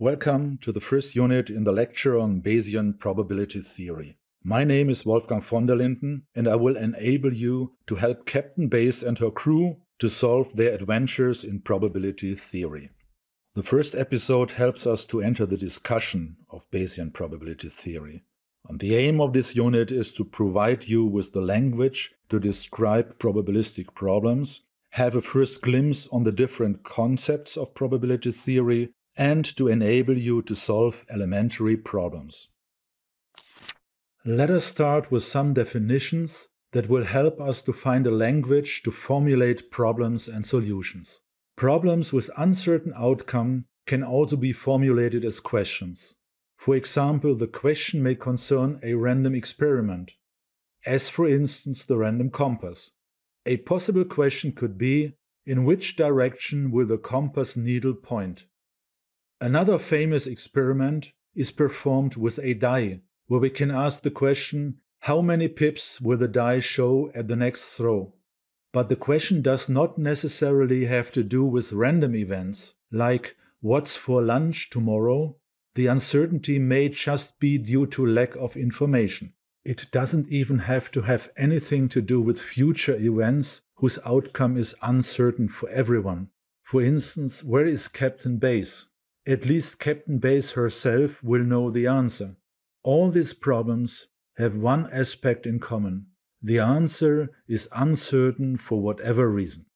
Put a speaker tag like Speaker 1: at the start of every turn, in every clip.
Speaker 1: Welcome to the first unit in the lecture on Bayesian probability theory. My name is Wolfgang von der Linden, and I will enable you to help Captain Bayes and her crew to solve their adventures in probability theory. The first episode helps us to enter the discussion of Bayesian probability theory. And the aim of this unit is to provide you with the language to describe probabilistic problems, have a first glimpse on the different concepts of probability theory, and to enable you to solve elementary problems. Let us start with some definitions that will help us to find a language to formulate problems and solutions. Problems with uncertain outcome can also be formulated as questions. For example, the question may concern a random experiment, as for instance the random compass. A possible question could be in which direction will the compass needle point? Another famous experiment is performed with a die, where we can ask the question how many pips will the die show at the next throw? But the question does not necessarily have to do with random events, like what's for lunch tomorrow. The uncertainty may just be due to lack of information. It doesn't even have to have anything to do with future events whose outcome is uncertain for everyone. For instance, where is Captain Bayes? At least Captain Bayes herself will know the answer. All these problems have one aspect in common the answer is uncertain for whatever reason.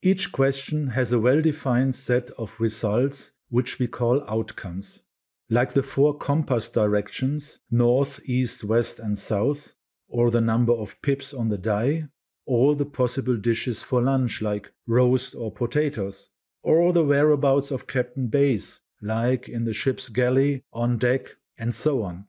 Speaker 1: Each question has a well defined set of results which we call outcomes. Like the four compass directions north, east, west, and south, or the number of pips on the die, or the possible dishes for lunch like roast or potatoes, or the whereabouts of Captain Bayes, like in the ship's galley, on deck, and so on.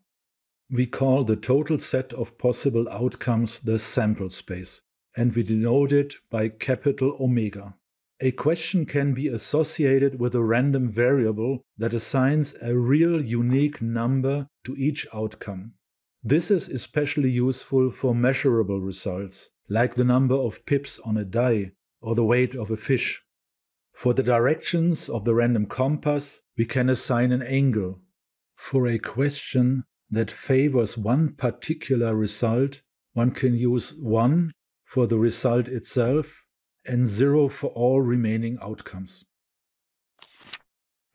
Speaker 1: We call the total set of possible outcomes the sample space, and we denote it by capital omega. A question can be associated with a random variable that assigns a real unique number to each outcome. This is especially useful for measurable results, like the number of pips on a die or the weight of a fish. For the directions of the random compass, we can assign an angle. For a question, that favors one particular result, one can use 1 for the result itself and 0 for all remaining outcomes.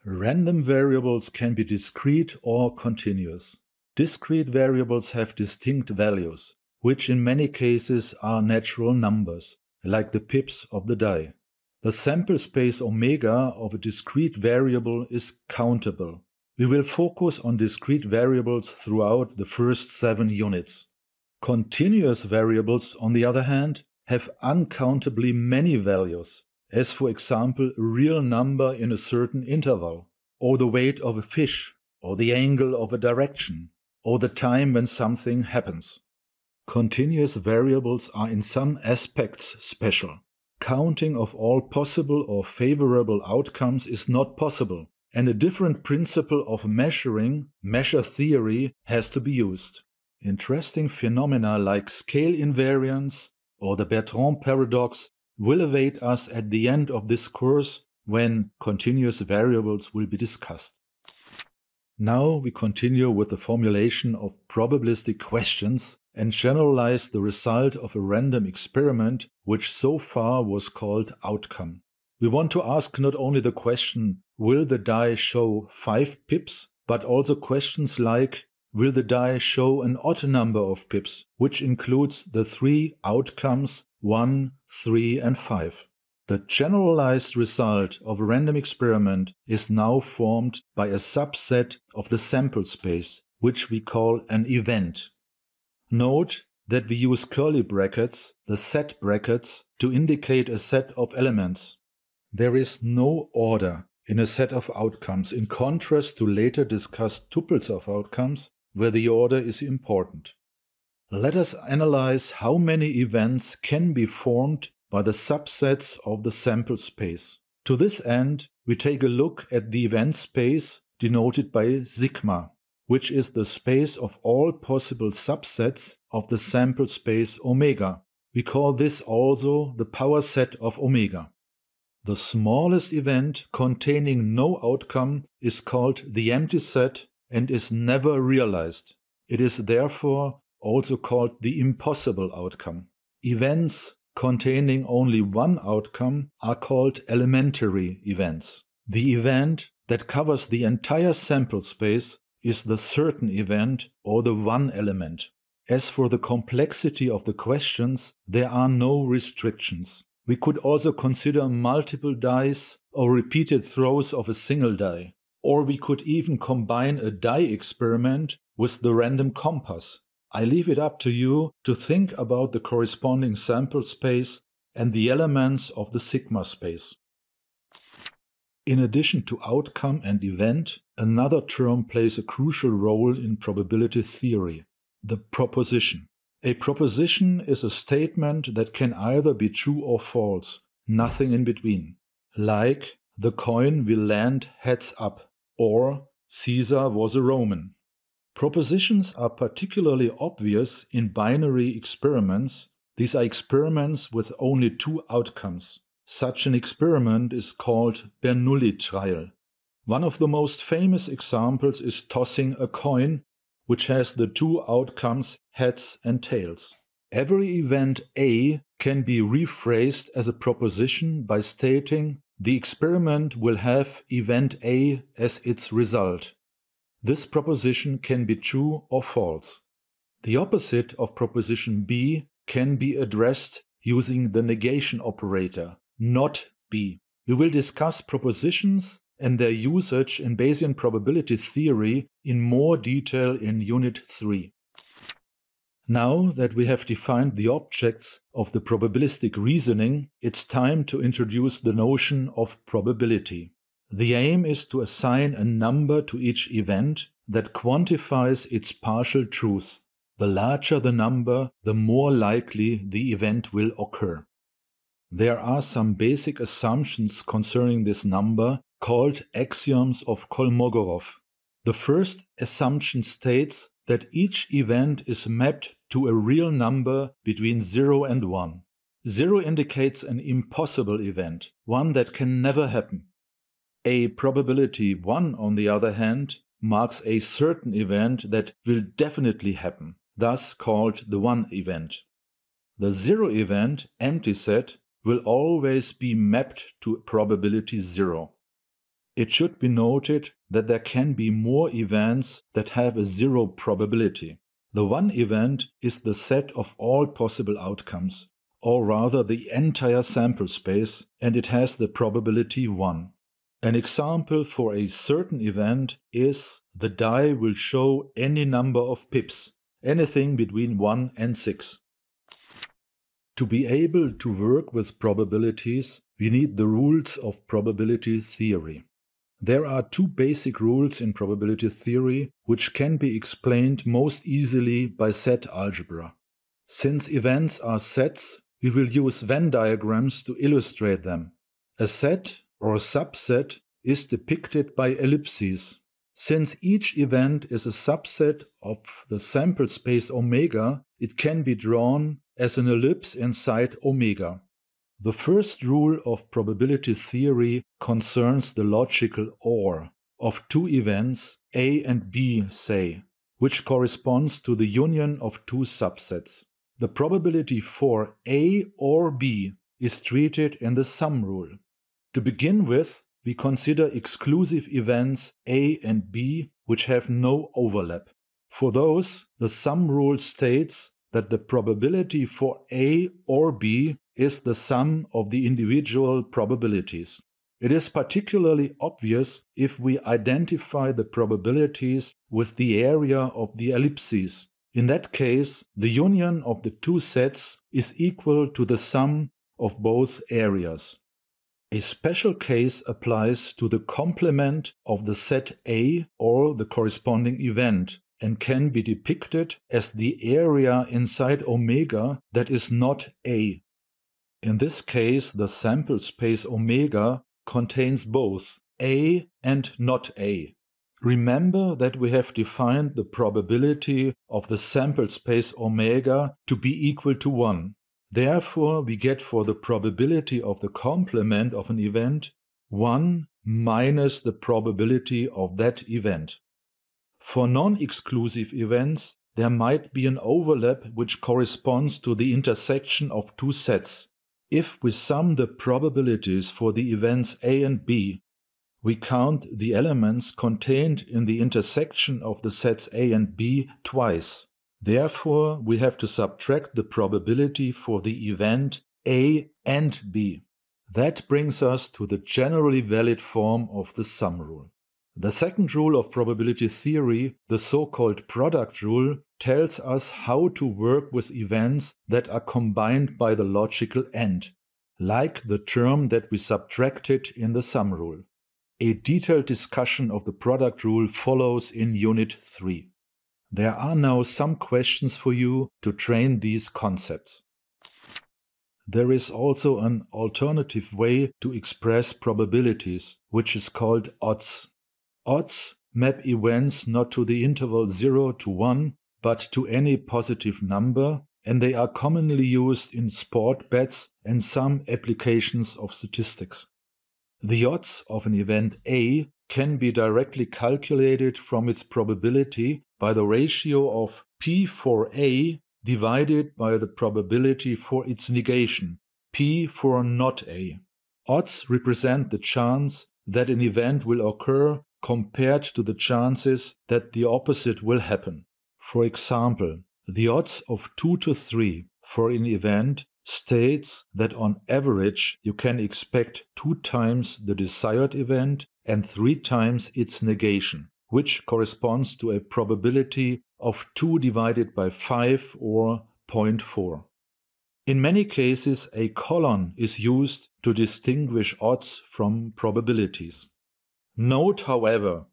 Speaker 1: Random variables can be discrete or continuous. Discrete variables have distinct values, which in many cases are natural numbers, like the pips of the die. The sample space omega of a discrete variable is countable, we will focus on discrete variables throughout the first seven units. Continuous variables, on the other hand, have uncountably many values, as for example a real number in a certain interval, or the weight of a fish, or the angle of a direction, or the time when something happens. Continuous variables are in some aspects special. Counting of all possible or favorable outcomes is not possible, and a different principle of measuring, measure theory, has to be used. Interesting phenomena like scale invariance or the Bertrand paradox will await us at the end of this course when continuous variables will be discussed. Now we continue with the formulation of probabilistic questions and generalize the result of a random experiment which so far was called outcome. We want to ask not only the question, will the die show 5 pips, but also questions like, will the die show an odd number of pips, which includes the three outcomes 1, 3, and 5. The generalized result of a random experiment is now formed by a subset of the sample space, which we call an event. Note that we use curly brackets, the set brackets, to indicate a set of elements. There is no order in a set of outcomes, in contrast to later discussed tuples of outcomes, where the order is important. Let us analyze how many events can be formed by the subsets of the sample space. To this end, we take a look at the event space denoted by sigma, which is the space of all possible subsets of the sample space omega. We call this also the power set of omega. The smallest event containing no outcome is called the empty set and is never realized. It is therefore also called the impossible outcome. Events containing only one outcome are called elementary events. The event that covers the entire sample space is the certain event or the one element. As for the complexity of the questions, there are no restrictions. We could also consider multiple dice or repeated throws of a single die. Or we could even combine a die experiment with the random compass. I leave it up to you to think about the corresponding sample space and the elements of the sigma space. In addition to outcome and event, another term plays a crucial role in probability theory the proposition. A proposition is a statement that can either be true or false, nothing in between. Like, the coin will land heads up, or Caesar was a Roman. Propositions are particularly obvious in binary experiments. These are experiments with only two outcomes. Such an experiment is called Bernoulli trial. One of the most famous examples is tossing a coin, which has the two outcomes heads and tails. Every event A can be rephrased as a proposition by stating the experiment will have event A as its result. This proposition can be true or false. The opposite of proposition B can be addressed using the negation operator, not B. We will discuss propositions and their usage in Bayesian probability theory in more detail in Unit 3. Now that we have defined the objects of the probabilistic reasoning, it's time to introduce the notion of probability. The aim is to assign a number to each event that quantifies its partial truth. The larger the number, the more likely the event will occur. There are some basic assumptions concerning this number called axioms of Kolmogorov. The first assumption states that each event is mapped to a real number between 0 and 1. 0 indicates an impossible event, one that can never happen. A probability 1, on the other hand, marks a certain event that will definitely happen, thus called the 1 event. The 0 event, empty set, will always be mapped to probability 0. It should be noted that there can be more events that have a zero probability. The one event is the set of all possible outcomes, or rather the entire sample space, and it has the probability 1. An example for a certain event is the die will show any number of pips, anything between 1 and 6. To be able to work with probabilities, we need the rules of probability theory. There are two basic rules in probability theory which can be explained most easily by set algebra. Since events are sets, we will use Venn diagrams to illustrate them. A set or subset is depicted by ellipses. Since each event is a subset of the sample space omega, it can be drawn as an ellipse inside omega. The first rule of probability theory concerns the logical OR of two events, A and B, say, which corresponds to the union of two subsets. The probability for A or B is treated in the sum rule. To begin with, we consider exclusive events A and B which have no overlap. For those, the sum rule states that the probability for A or B is the sum of the individual probabilities. It is particularly obvious if we identify the probabilities with the area of the ellipses. In that case, the union of the two sets is equal to the sum of both areas. A special case applies to the complement of the set A or the corresponding event and can be depicted as the area inside omega that is not A. In this case, the sample space omega contains both A and not A. Remember that we have defined the probability of the sample space omega to be equal to 1. Therefore, we get for the probability of the complement of an event 1 minus the probability of that event. For non exclusive events, there might be an overlap which corresponds to the intersection of two sets. If we sum the probabilities for the events A and B, we count the elements contained in the intersection of the sets A and B twice. Therefore, we have to subtract the probability for the event A and B. That brings us to the generally valid form of the sum rule. The second rule of probability theory, the so-called product rule, tells us how to work with events that are combined by the logical AND, like the term that we subtracted in the sum rule. A detailed discussion of the product rule follows in Unit 3. There are now some questions for you to train these concepts. There is also an alternative way to express probabilities, which is called odds. Odds map events not to the interval 0 to 1, but to any positive number, and they are commonly used in sport bets and some applications of statistics. The odds of an event A can be directly calculated from its probability by the ratio of P for A divided by the probability for its negation, P for not A. Odds represent the chance that an event will occur compared to the chances that the opposite will happen. For example, the odds of 2 to 3 for an event states that on average you can expect two times the desired event and three times its negation, which corresponds to a probability of 2 divided by 5 or 0.4. In many cases, a colon is used to distinguish odds from probabilities. Note, however,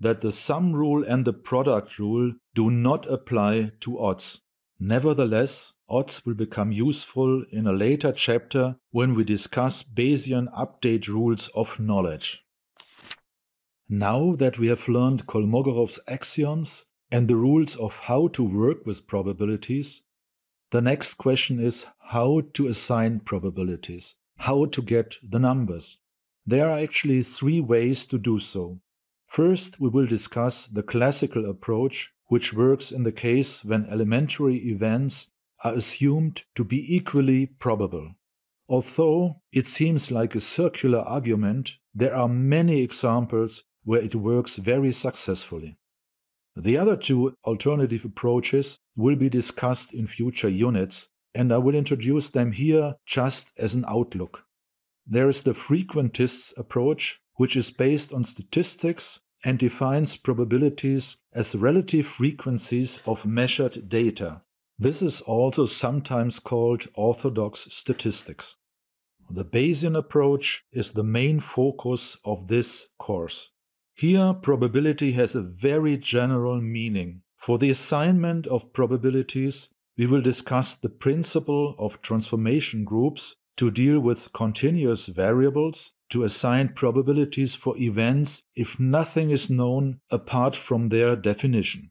Speaker 1: that the sum rule and the product rule do not apply to odds. Nevertheless, odds will become useful in a later chapter when we discuss Bayesian update rules of knowledge. Now that we have learned Kolmogorov's axioms and the rules of how to work with probabilities, the next question is how to assign probabilities, how to get the numbers. There are actually three ways to do so. First, we will discuss the classical approach, which works in the case when elementary events are assumed to be equally probable. Although it seems like a circular argument, there are many examples where it works very successfully. The other two alternative approaches will be discussed in future units, and I will introduce them here just as an outlook. There is the frequentist approach, which is based on statistics and defines probabilities as relative frequencies of measured data. This is also sometimes called orthodox statistics. The Bayesian approach is the main focus of this course. Here, probability has a very general meaning. For the assignment of probabilities, we will discuss the principle of transformation groups to deal with continuous variables to assign probabilities for events if nothing is known apart from their definition.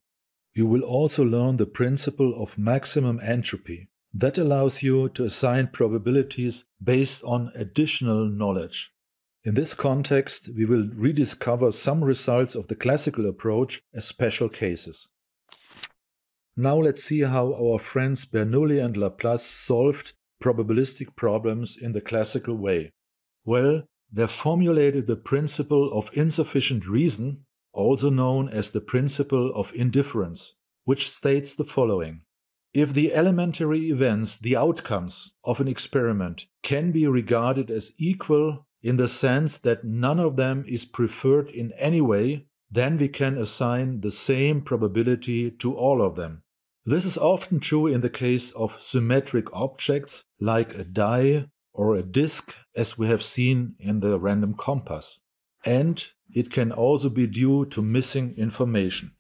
Speaker 1: You will also learn the principle of maximum entropy. That allows you to assign probabilities based on additional knowledge. In this context, we will rediscover some results of the classical approach as special cases. Now let's see how our friends Bernoulli and Laplace solved probabilistic problems in the classical way? Well, they formulated the principle of insufficient reason, also known as the principle of indifference, which states the following. If the elementary events, the outcomes of an experiment, can be regarded as equal in the sense that none of them is preferred in any way, then we can assign the same probability to all of them. This is often true in the case of symmetric objects like a die or a disk, as we have seen in the random compass. And it can also be due to missing information.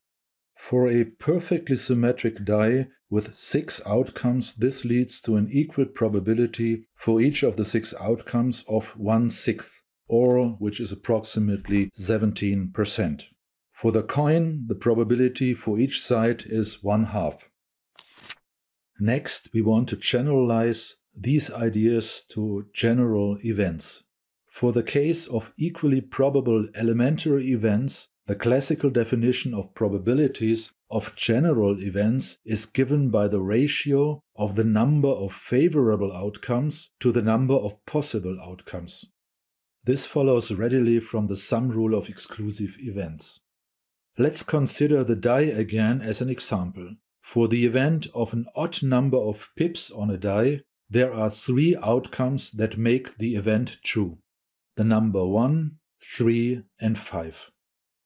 Speaker 1: For a perfectly symmetric die with six outcomes, this leads to an equal probability for each of the six outcomes of one sixth, or which is approximately 17%. For the coin, the probability for each side is one half. Next, we want to generalize these ideas to general events. For the case of equally probable elementary events, the classical definition of probabilities of general events is given by the ratio of the number of favorable outcomes to the number of possible outcomes. This follows readily from the sum rule of exclusive events. Let's consider the die again as an example. For the event of an odd number of pips on a die, there are three outcomes that make the event true. The number 1, 3, and 5.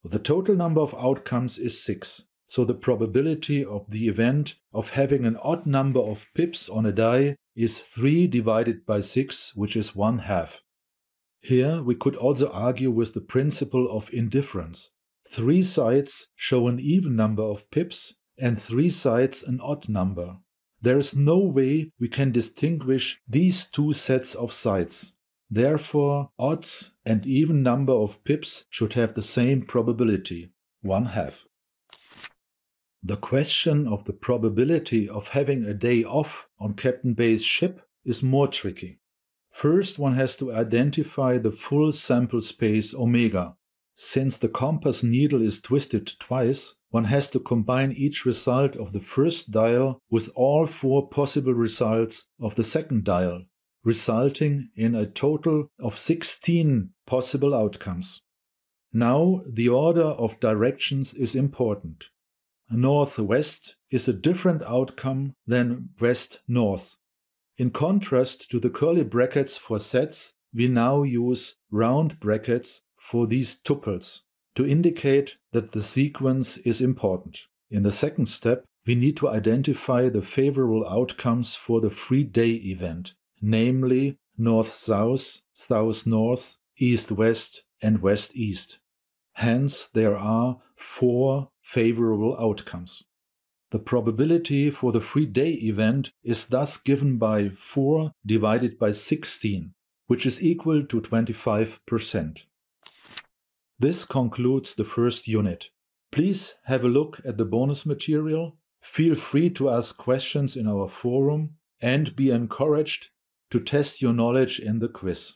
Speaker 1: The total number of outcomes is 6, so the probability of the event of having an odd number of pips on a die is 3 divided by 6, which is 1 half. Here we could also argue with the principle of indifference. Three sides show an even number of pips and three sides an odd number. There is no way we can distinguish these two sets of sides. Therefore, odds and even number of pips should have the same probability, one half. The question of the probability of having a day off on Captain Bayes' ship is more tricky. First, one has to identify the full sample space omega. Since the compass needle is twisted twice, one has to combine each result of the first dial with all four possible results of the second dial, resulting in a total of 16 possible outcomes. Now, the order of directions is important. Northwest is a different outcome than west north. In contrast to the curly brackets for sets, we now use round brackets for these tuples to indicate that the sequence is important. In the second step, we need to identify the favorable outcomes for the free day event, namely north south, south north, east west, and west east. Hence, there are four favorable outcomes. The probability for the free day event is thus given by 4 divided by 16, which is equal to 25%. This concludes the first unit. Please have a look at the bonus material. Feel free to ask questions in our forum and be encouraged to test your knowledge in the quiz.